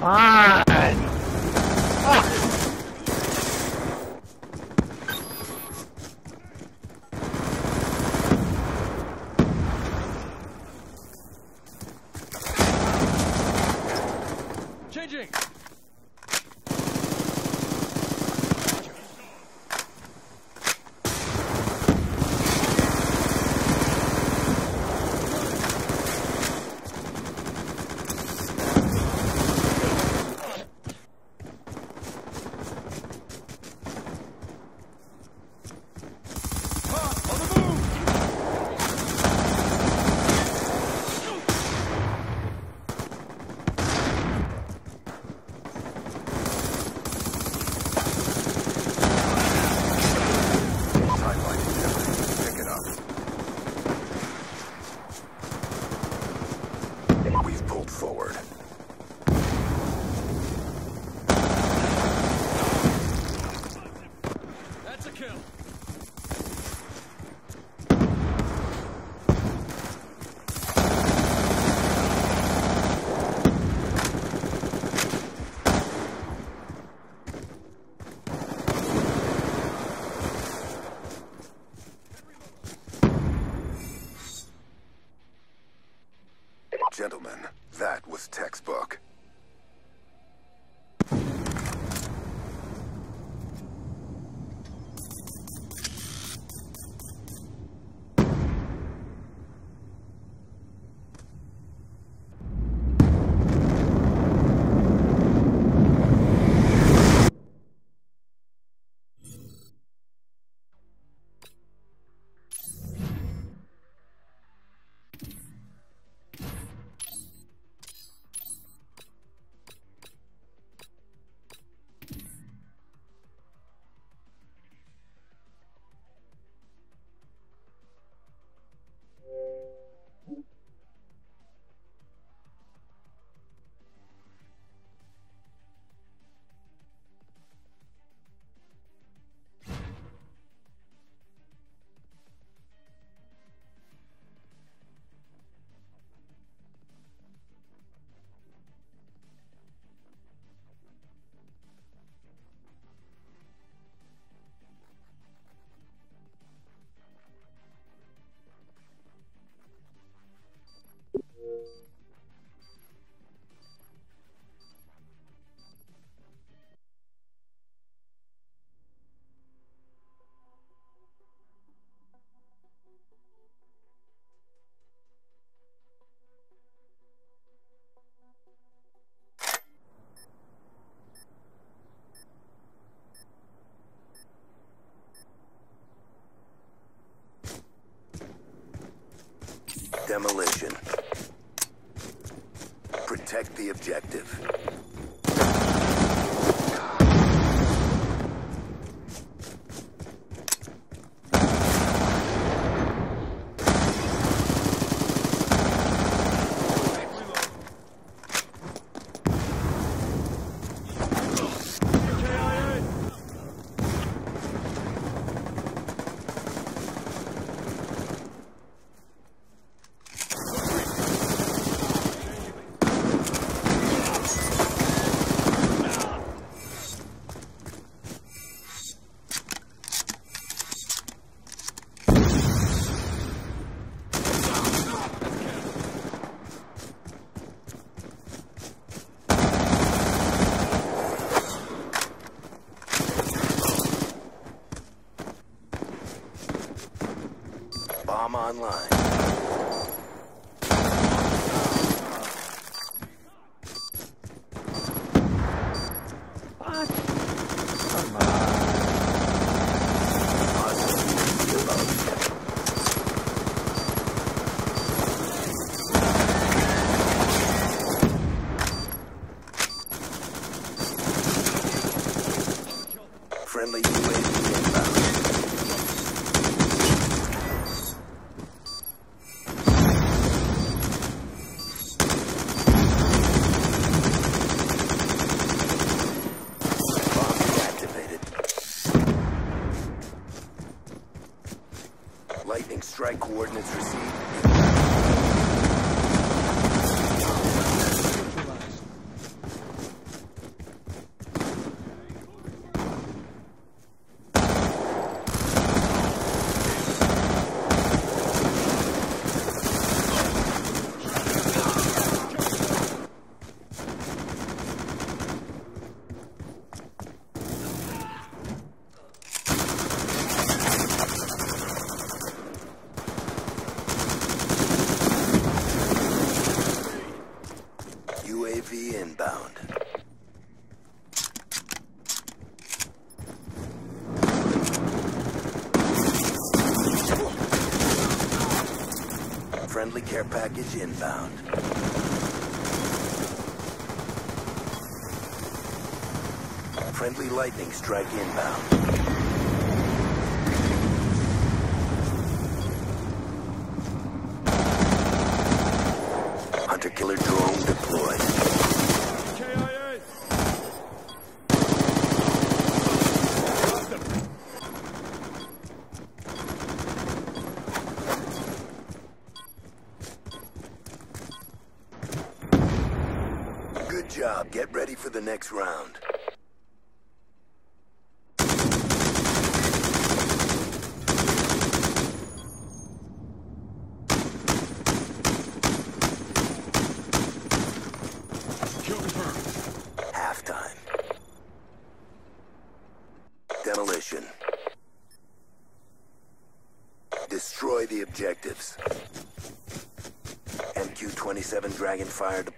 On! Objective. online. Care package inbound. Friendly lightning strike inbound. Get ready for the next round. Kill confirmed. Halftime. Demolition. Destroy the objectives. MQ-27 Dragonfire.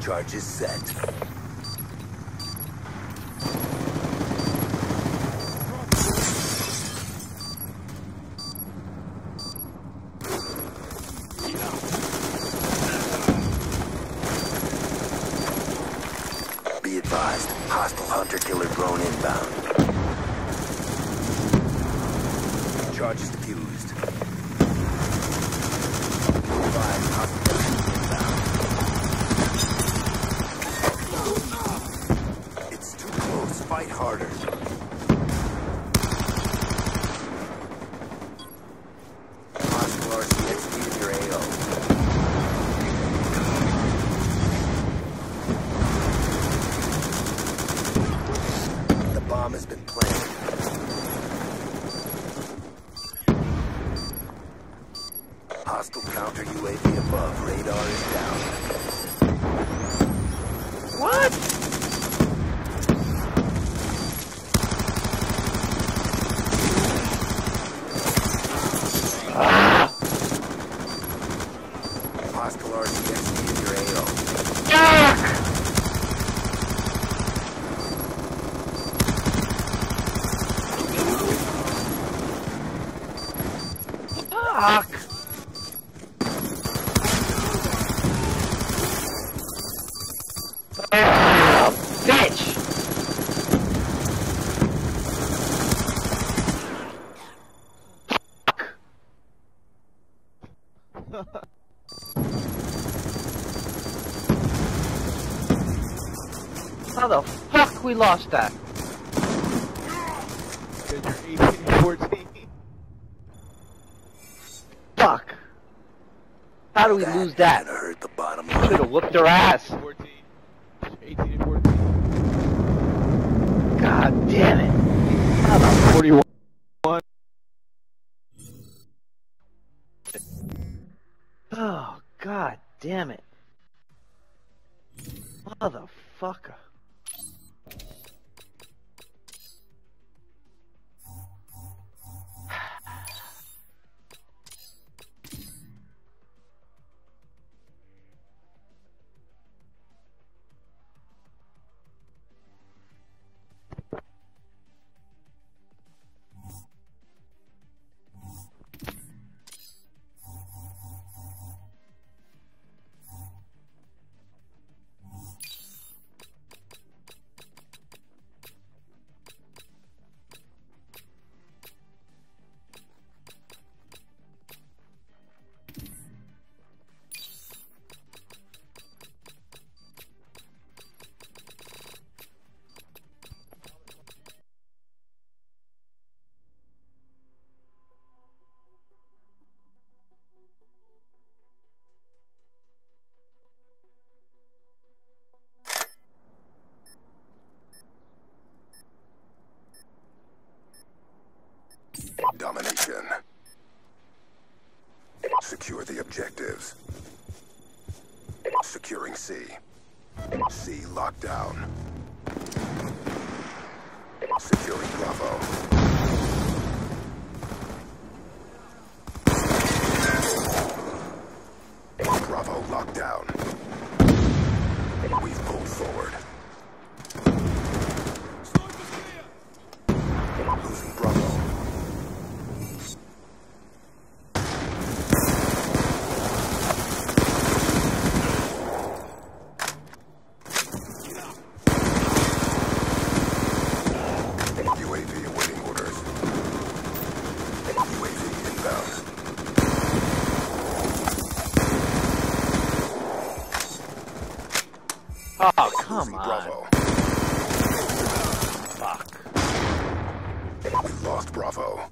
Charge is set. we lost that? Fuck. How do we that lose that? I heard the bottom line. Should have whooped her ass. God damn it. How about 41. Oh, god damn it. Motherfucker. lockdown. Come on. Bravo. Fuck. We lost Bravo.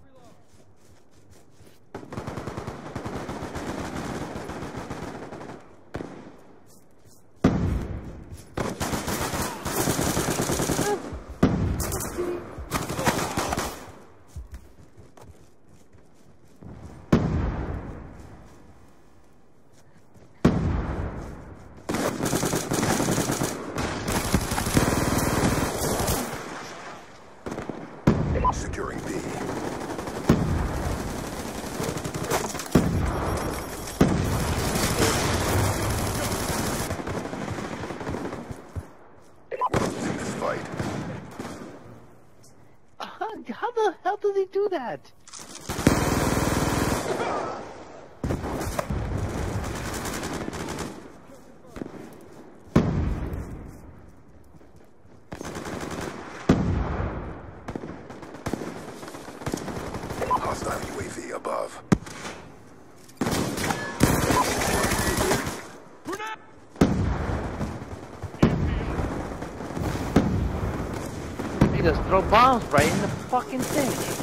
throw bombs right in the fucking thing.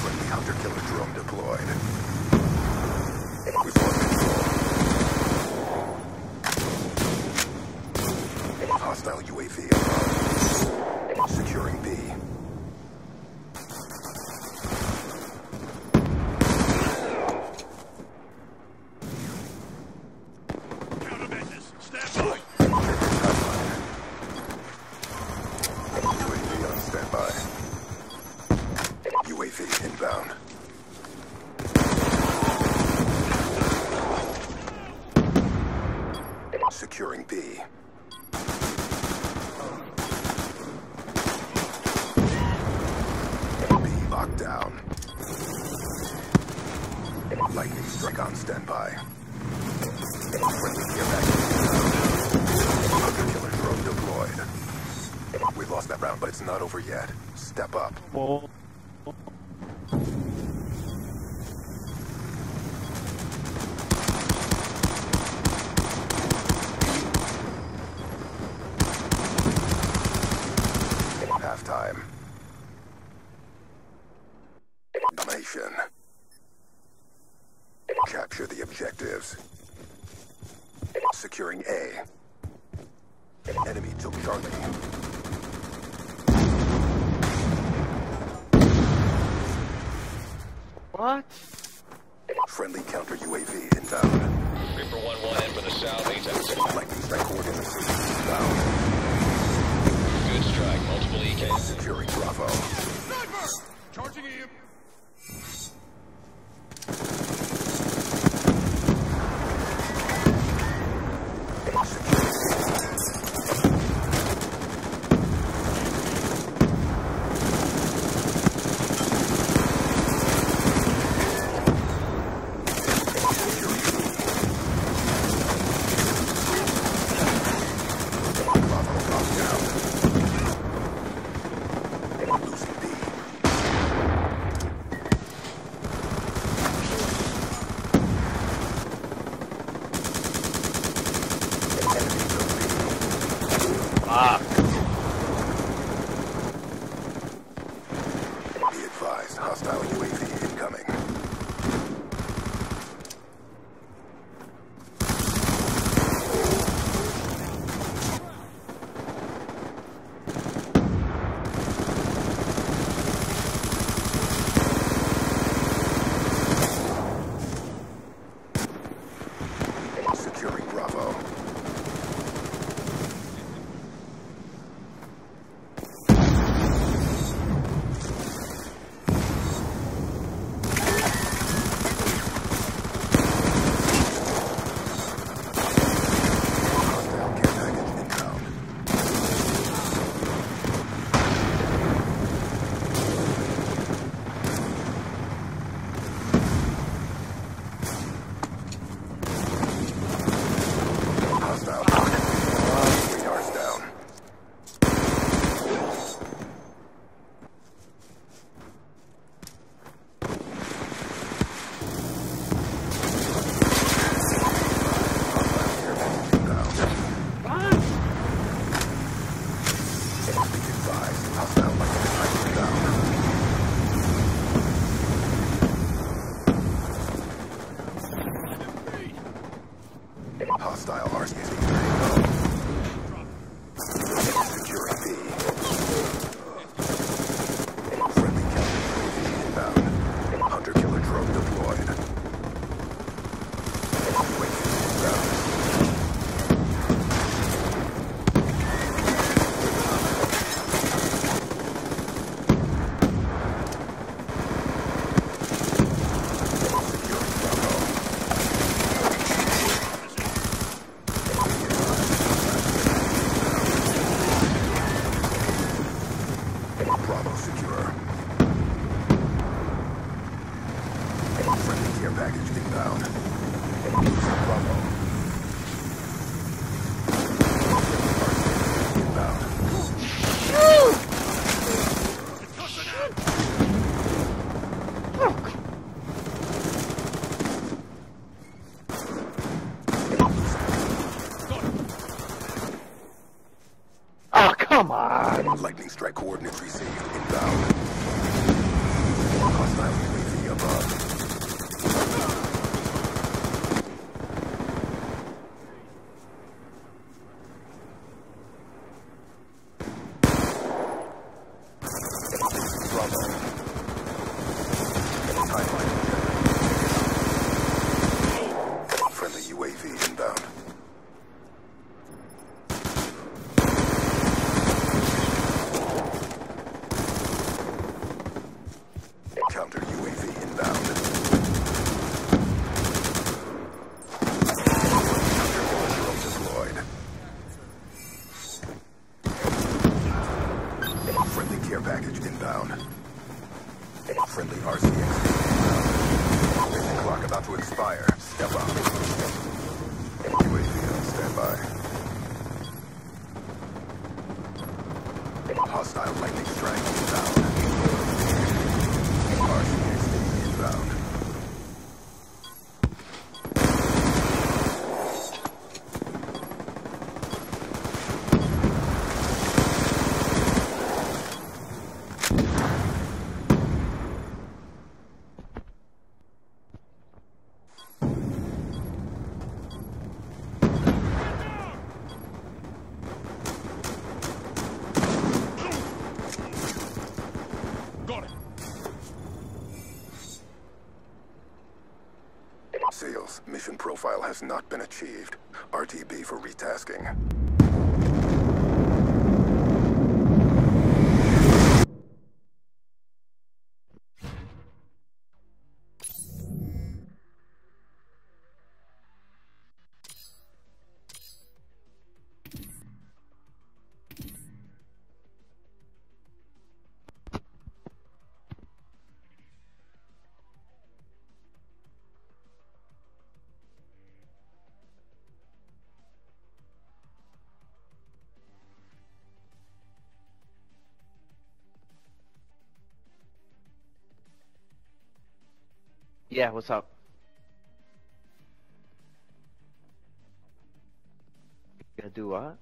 friendly hunter killer drone deployed. Report control. Hostile UAV coordinates received inbound. Hostile UAV above. Bravo. Timeline. Friendly UAV inbound. Counter UAV inbound. Has not been achieved. RTB for retasking. Yeah, what's up? Gonna do what?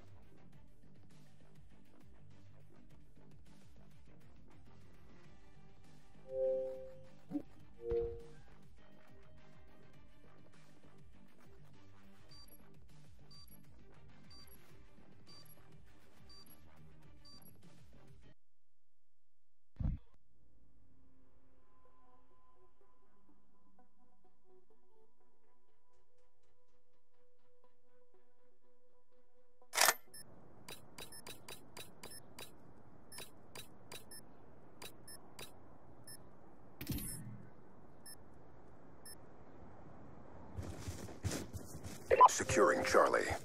Securing Charlie.